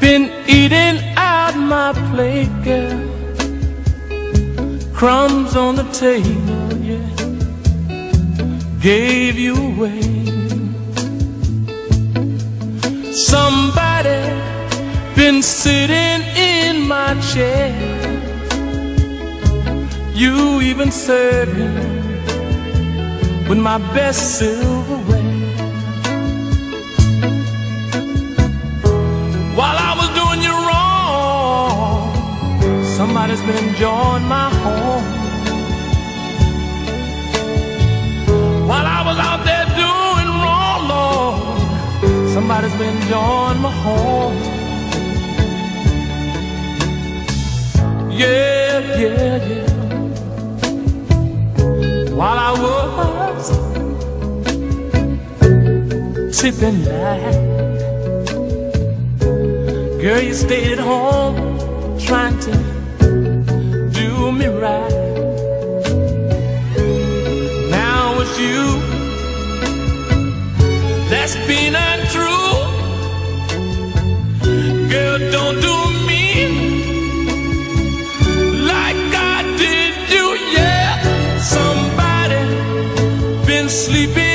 Been eating out my plate, girl. Crumbs on the table, yeah. Gave you away. Somebody been sitting in my chair. You even him with my best silverware. Somebody's been enjoying my home. While I was out there doing wrong, Lord, somebody's been enjoying my home. Yeah, yeah, yeah. While I was tipping light. Girl, you stayed at home trying to been untrue. Girl, don't do me like I did you, yeah. Somebody been sleeping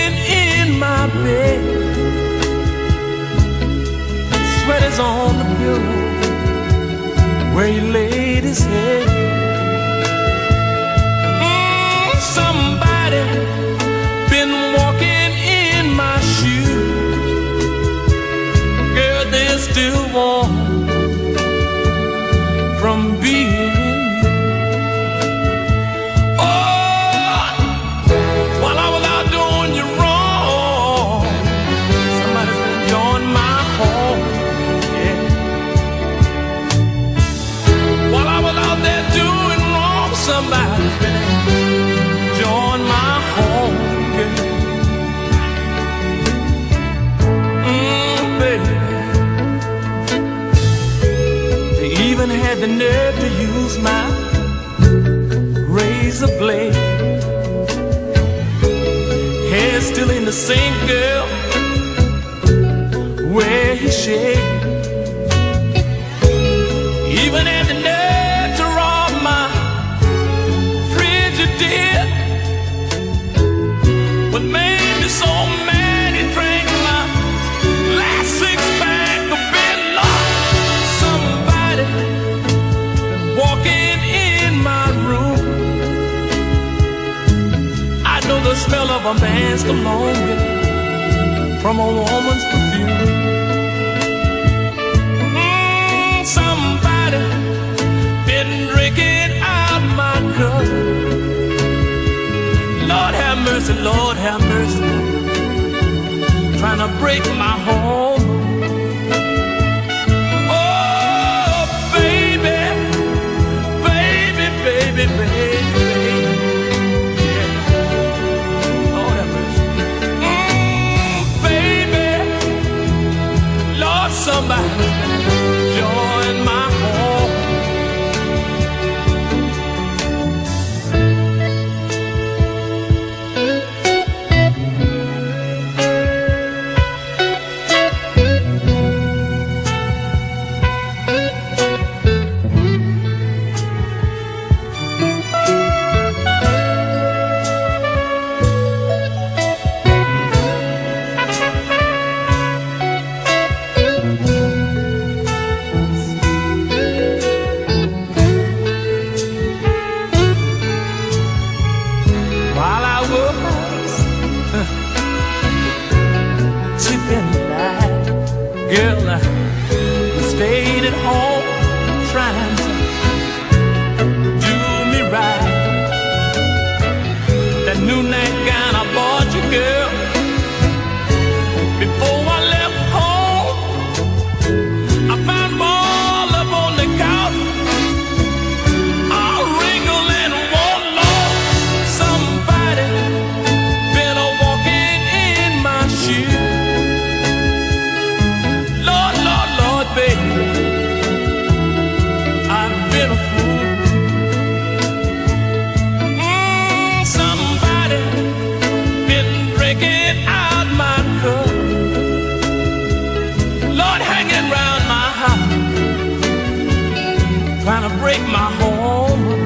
still the nerve to use my razor blade. Hair still in the sink, girl, of a man's cologne from a woman's perfume. Mm, somebody been drinking out my cup. Lord have mercy, Lord have mercy. Trying to break my home. break my home.